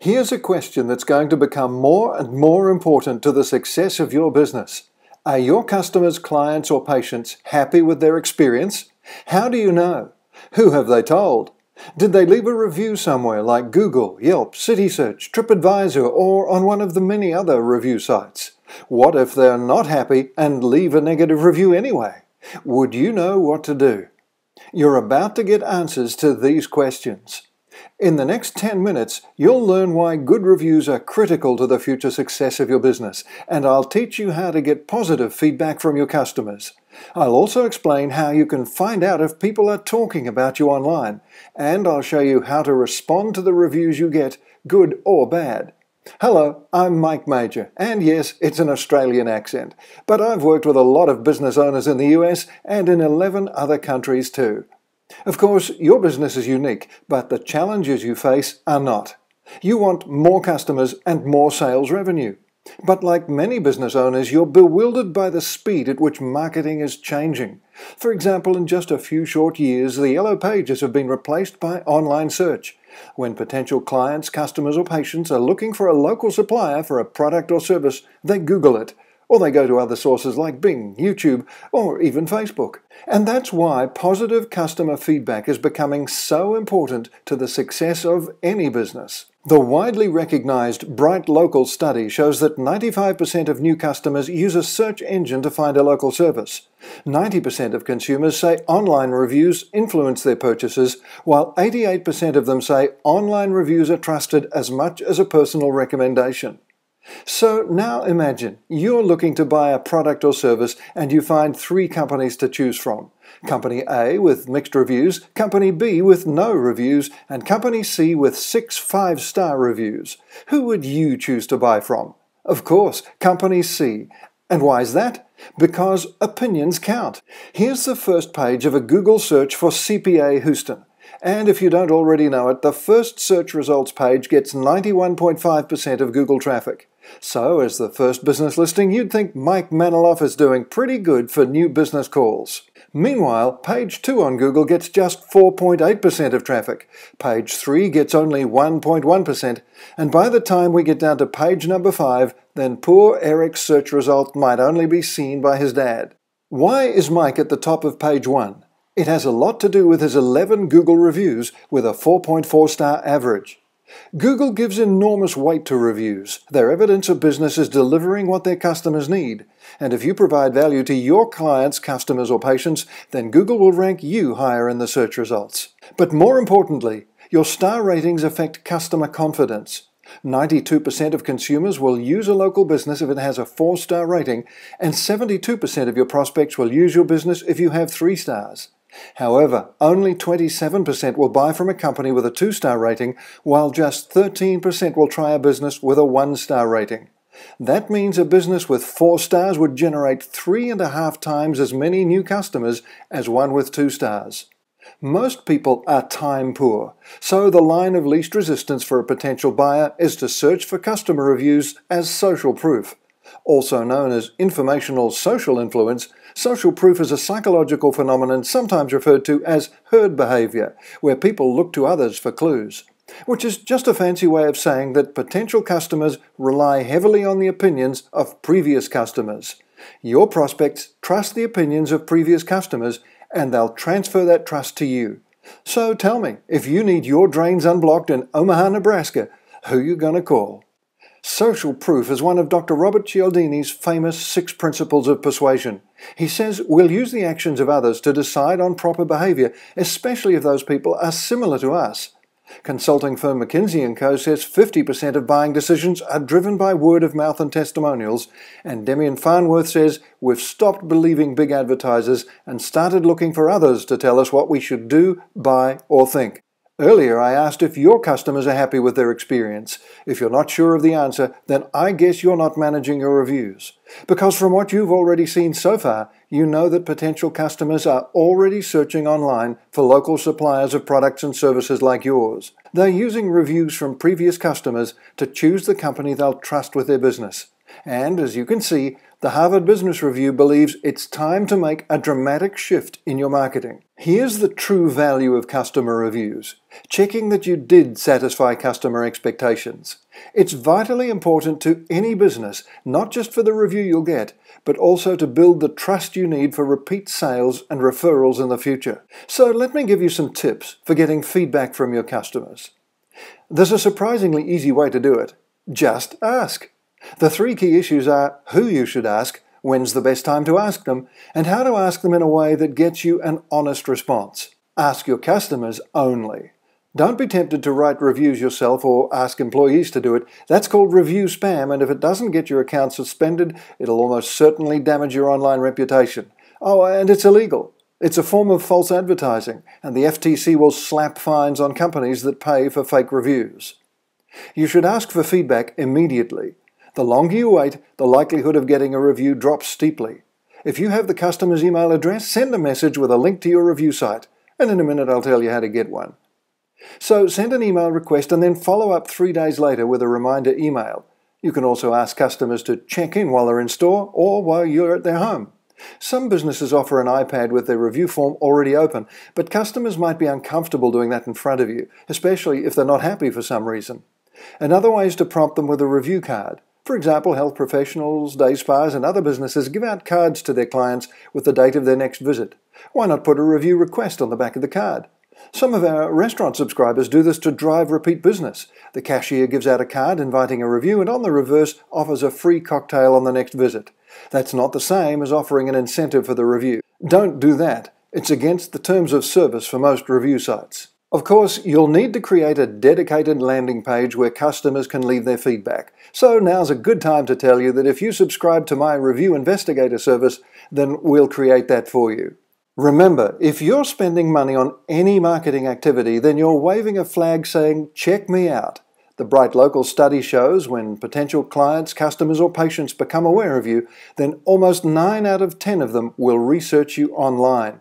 Here's a question that's going to become more and more important to the success of your business. Are your customers, clients, or patients happy with their experience? How do you know? Who have they told? Did they leave a review somewhere like Google, Yelp, CitySearch, TripAdvisor, or on one of the many other review sites? What if they're not happy and leave a negative review anyway? Would you know what to do? You're about to get answers to these questions. In the next 10 minutes, you'll learn why good reviews are critical to the future success of your business, and I'll teach you how to get positive feedback from your customers. I'll also explain how you can find out if people are talking about you online, and I'll show you how to respond to the reviews you get, good or bad. Hello, I'm Mike Major, and yes, it's an Australian accent, but I've worked with a lot of business owners in the US and in 11 other countries too. Of course, your business is unique, but the challenges you face are not. You want more customers and more sales revenue. But like many business owners, you're bewildered by the speed at which marketing is changing. For example, in just a few short years, the yellow pages have been replaced by online search. When potential clients, customers, or patients are looking for a local supplier for a product or service, they Google it or they go to other sources like Bing, YouTube, or even Facebook. And that's why positive customer feedback is becoming so important to the success of any business. The widely recognized Bright Local study shows that 95% of new customers use a search engine to find a local service. 90% of consumers say online reviews influence their purchases, while 88% of them say online reviews are trusted as much as a personal recommendation. So now imagine you're looking to buy a product or service and you find three companies to choose from. Company A with mixed reviews, Company B with no reviews, and Company C with six five star reviews. Who would you choose to buy from? Of course, Company C. And why is that? Because opinions count. Here's the first page of a Google search for CPA Houston. And if you don't already know it, the first search results page gets 91.5% of Google traffic. So, as the first business listing, you'd think Mike Maniloff is doing pretty good for new business calls. Meanwhile, page 2 on Google gets just 4.8% of traffic, page 3 gets only 1.1%, and by the time we get down to page number 5, then poor Eric's search result might only be seen by his dad. Why is Mike at the top of page 1? It has a lot to do with his 11 Google reviews with a 4.4 star average. Google gives enormous weight to reviews. They're evidence a business is delivering what their customers need. And if you provide value to your clients, customers, or patients, then Google will rank you higher in the search results. But more importantly, your star ratings affect customer confidence. 92% of consumers will use a local business if it has a 4 star rating, and 72% of your prospects will use your business if you have 3 stars. However, only 27% will buy from a company with a two star rating, while just 13% will try a business with a one star rating. That means a business with four stars would generate three and a half times as many new customers as one with two stars. Most people are time poor, so the line of least resistance for a potential buyer is to search for customer reviews as social proof. Also known as informational social influence, social proof is a psychological phenomenon sometimes referred to as herd behavior, where people look to others for clues, which is just a fancy way of saying that potential customers rely heavily on the opinions of previous customers. Your prospects trust the opinions of previous customers and they'll transfer that trust to you. So tell me, if you need your drains unblocked in Omaha, Nebraska, who you going to call? Social proof is one of Dr. Robert Cialdini's famous six principles of persuasion. He says we'll use the actions of others to decide on proper behavior, especially if those people are similar to us. Consulting firm McKinsey & Co. says 50% of buying decisions are driven by word of mouth and testimonials, and Demian Farnworth says we've stopped believing big advertisers and started looking for others to tell us what we should do, buy, or think. Earlier, I asked if your customers are happy with their experience. If you're not sure of the answer, then I guess you're not managing your reviews. Because from what you've already seen so far, you know that potential customers are already searching online for local suppliers of products and services like yours. They're using reviews from previous customers to choose the company they'll trust with their business. And as you can see, The Harvard Business Review believes it's time to make a dramatic shift in your marketing. Here's the true value of customer reviews checking that you did satisfy customer expectations. It's vitally important to any business, not just for the review you'll get, but also to build the trust you need for repeat sales and referrals in the future. So let me give you some tips for getting feedback from your customers. There's a surprisingly easy way to do it. Just ask. The three key issues are who you should ask, when's the best time to ask them, and how to ask them in a way that gets you an honest response. Ask your customers only. Don't be tempted to write reviews yourself or ask employees to do it. That's called review spam, and if it doesn't get your account suspended, it'll almost certainly damage your online reputation. Oh, and it's illegal. It's a form of false advertising, and the FTC will slap fines on companies that pay for fake reviews. You should ask for feedback immediately. The longer you wait, the likelihood of getting a review drops steeply. If you have the customer's email address, send a message with a link to your review site, and in a minute I'll tell you how to get one. So send an email request and then follow up three days later with a reminder email. You can also ask customers to check in while they're in store or while you're at their home. Some businesses offer an iPad with their review form already open, but customers might be uncomfortable doing that in front of you, especially if they're not happy for some reason. Another way is to prompt them with a review card. For example, health professionals, day spas, and other businesses give out cards to their clients with the date of their next visit. Why not put a review request on the back of the card? Some of our restaurant subscribers do this to drive repeat business. The cashier gives out a card inviting a review and on the reverse offers a free cocktail on the next visit. That's not the same as offering an incentive for the review. Don't do that. It's against the terms of service for most review sites. Of course, you'll need to create a dedicated landing page where customers can leave their feedback. So now's a good time to tell you that if you subscribe to my Review Investigator service, then we'll create that for you. Remember, if you're spending money on any marketing activity, then you're waving a flag saying, check me out. The Bright Local study shows when potential clients, customers, or patients become aware of you, then almost 9 out of 10 of them will research you online.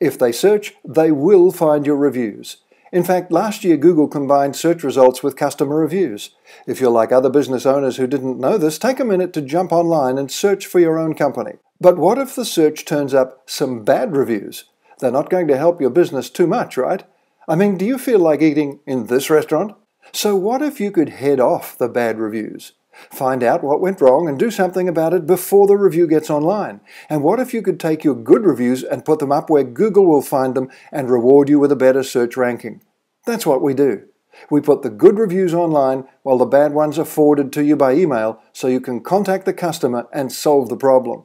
If they search, they will find your reviews. In fact, last year Google combined search results with customer reviews. If you're like other business owners who didn't know this, take a minute to jump online and search for your own company. But what if the search turns up some bad reviews? They're not going to help your business too much, right? I mean, do you feel like eating in this restaurant? So what if you could head off the bad reviews? Find out what went wrong and do something about it before the review gets online. And what if you could take your good reviews and put them up where Google will find them and reward you with a better search ranking? That's what we do. We put the good reviews online while the bad ones are forwarded to you by email so you can contact the customer and solve the problem.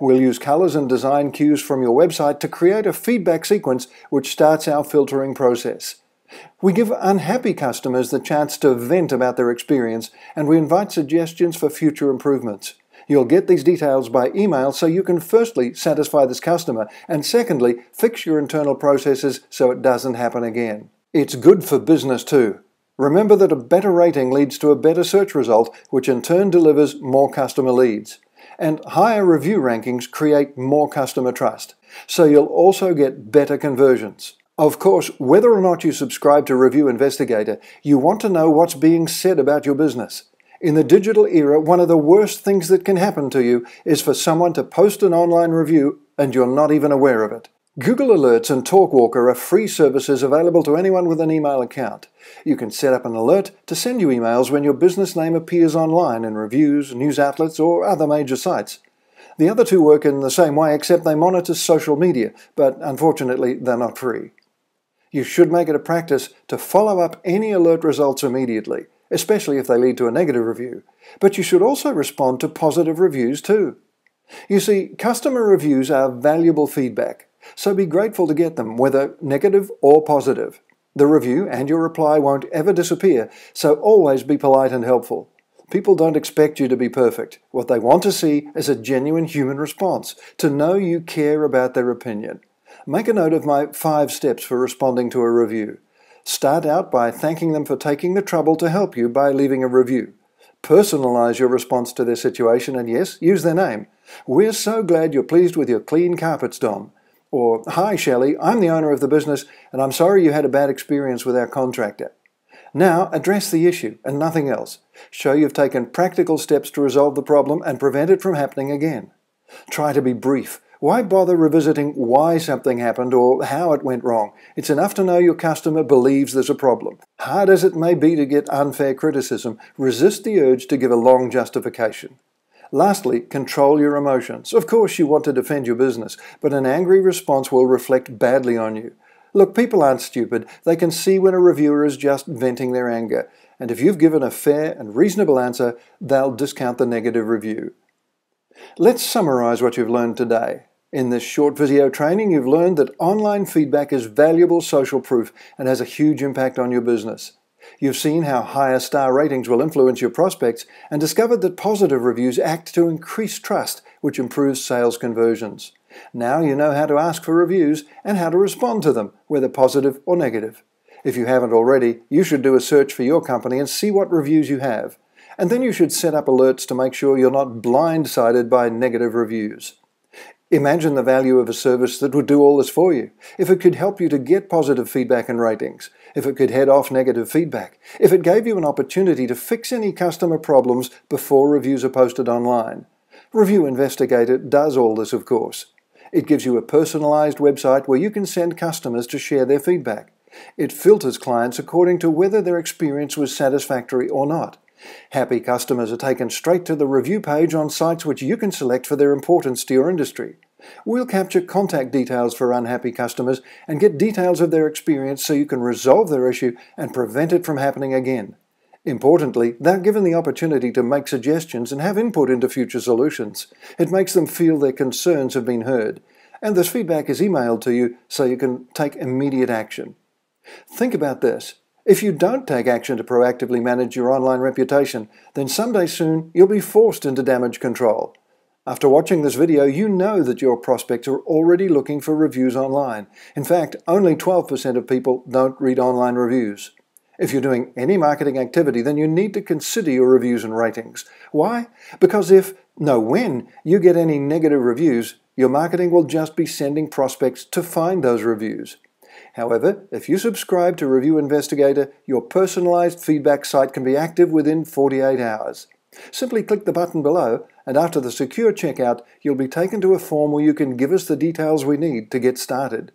We'll use colors and design cues from your website to create a feedback sequence which starts our filtering process. We give unhappy customers the chance to vent about their experience and we invite suggestions for future improvements. You'll get these details by email so you can firstly satisfy this customer and secondly fix your internal processes so it doesn't happen again. It's good for business too. Remember that a better rating leads to a better search result which in turn delivers more customer leads. And higher review rankings create more customer trust. So you'll also get better conversions. Of course, whether or not you subscribe to Review Investigator, you want to know what's being said about your business. In the digital era, one of the worst things that can happen to you is for someone to post an online review and you're not even aware of it. Google Alerts and TalkWalker are free services available to anyone with an email account. You can set up an alert to send you emails when your business name appears online in reviews, news outlets, or other major sites. The other two work in the same way except they monitor social media, but unfortunately they're not free you should make it a practice to follow up any alert results immediately, especially if they lead to a negative review. But you should also respond to positive reviews too. You see, customer reviews are valuable feedback, so be grateful to get them, whether negative or positive. The review and your reply won't ever disappear, so always be polite and helpful. People don't expect you to be perfect. What they want to see is a genuine human response, to know you care about their opinion. Make a note of my five steps for responding to a review. Start out by thanking them for taking the trouble to help you by leaving a review. Personalize your response to their situation and yes, use their name. We're so glad you're pleased with your clean carpets, Dom. Or, Hi Shelley, I'm the owner of the business and I'm sorry you had a bad experience with our contractor. Now address the issue and nothing else. Show you've taken practical steps to resolve the problem and prevent it from happening again. Try to be brief. Why bother revisiting why something happened or how it went wrong? It's enough to know your customer believes there's a problem. Hard as it may be to get unfair criticism, resist the urge to give a long justification. Lastly, control your emotions. Of course, you want to defend your business, but an angry response will reflect badly on you. Look, people aren't stupid. They can see when a reviewer is just venting their anger. And if you've given a fair and reasonable answer, they'll discount the negative review. Let's summarize what you've learned today. In this short video training, you've learned that online feedback is valuable social proof and has a huge impact on your business. You've seen how higher star ratings will influence your prospects and discovered that positive reviews act to increase trust, which improves sales conversions. Now you know how to ask for reviews and how to respond to them, whether positive or negative. If you haven't already, you should do a search for your company and see what reviews you have. And then you should set up alerts to make sure you're not blindsided by negative reviews. Imagine the value of a service that would do all this for you. If it could help you to get positive feedback and ratings, if it could head off negative feedback, if it gave you an opportunity to fix any customer problems before reviews are posted online. Review Investigator does all this, of course. It gives you a personalized website where you can send customers to share their feedback. It filters clients according to whether their experience was satisfactory or not. Happy customers are taken straight to the review page on sites which you can select for their importance to your industry. We'll capture contact details for unhappy customers and get details of their experience so you can resolve their issue and prevent it from happening again. Importantly, they're given the opportunity to make suggestions and have input into future solutions. It makes them feel their concerns have been heard. And this feedback is emailed to you so you can take immediate action. Think about this. If you don't take action to proactively manage your online reputation, then someday soon you'll be forced into damage control. After watching this video, you know that your prospects are already looking for reviews online. In fact, only 12% of people don't read online reviews. If you're doing any marketing activity, then you need to consider your reviews and ratings. Why? Because if, no, when you get any negative reviews, your marketing will just be sending prospects to find those reviews. However, if you subscribe to Review Investigator, your personalized feedback site can be active within 48 hours. Simply click the button below, and after the secure checkout, you'll be taken to a form where you can give us the details we need to get started.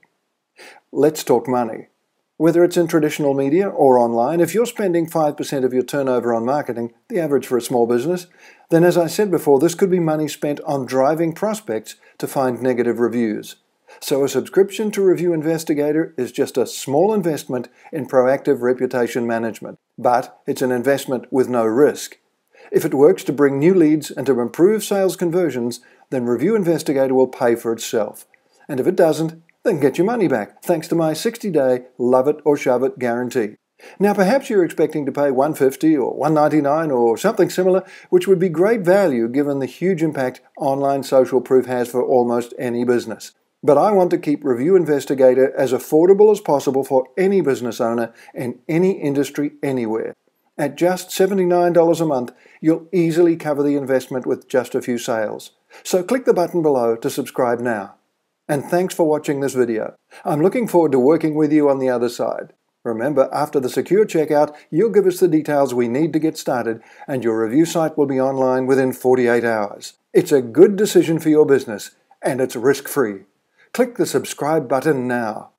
Let's talk money. Whether it's in traditional media or online, if you're spending 5% of your turnover on marketing, the average for a small business, then as I said before, this could be money spent on driving prospects to find negative reviews. So a subscription to Review Investigator is just a small investment in proactive reputation management, but it's an investment with no risk. If it works to bring new leads and to improve sales conversions, then Review Investigator will pay for itself. And if it doesn't, then get your money back thanks to my 60-day love it or shove it guarantee. Now perhaps you're expecting to pay 150 or 199 or something similar, which would be great value given the huge impact online social proof has for almost any business. But I want to keep Review Investigator as affordable as possible for any business owner in any industry anywhere. At just $79 a month, you'll easily cover the investment with just a few sales. So click the button below to subscribe now. And thanks for watching this video. I'm looking forward to working with you on the other side. Remember, after the secure checkout, you'll give us the details we need to get started, and your review site will be online within 48 hours. It's a good decision for your business, and it's risk-free. Click the subscribe button now.